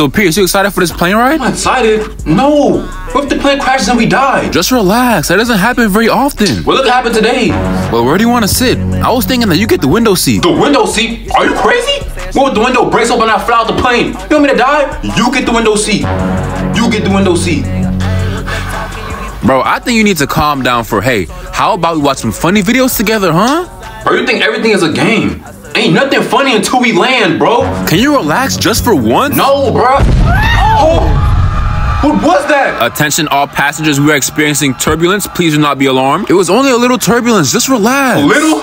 So, Pierce, you excited for this plane ride? I'm excited. No. What if the plane crashes and we die? Just relax. That doesn't happen very often. Well, what happened today? Well, where do you want to sit? I was thinking that you get the window seat. The window seat? Are you crazy? What if the window breaks open and I fly out the plane? You want me to die? You get the window seat. You get the window seat. Bro, I think you need to calm down for, hey, how about we watch some funny videos together, huh? Bro, you think everything is a game? Ain't nothing funny until we land, bro. Can you relax just for once? No, bro. Oh. What was that? Attention, all passengers, we are experiencing turbulence. Please do not be alarmed. It was only a little turbulence. Just relax. A little?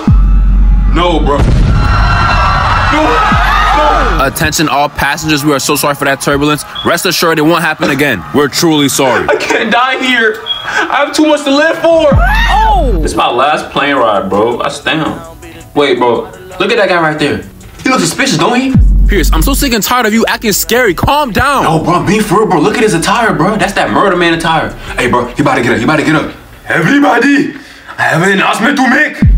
No, bro. No. No. Attention, all passengers, we are so sorry for that turbulence. Rest assured, it won't happen again. We're truly sorry. I can't die here. I have too much to live for. Oh! This is my last plane ride, bro. I stand. Wait, bro. Look at that guy right there. He looks suspicious, don't he? Pierce, I'm so sick and tired of you acting scary. Calm down. No, bro, be for real, bro. Look at his attire, bro. That's that murder man attire. Hey, bro, you about to get up. You about to get up. Everybody, I have an announcement to make.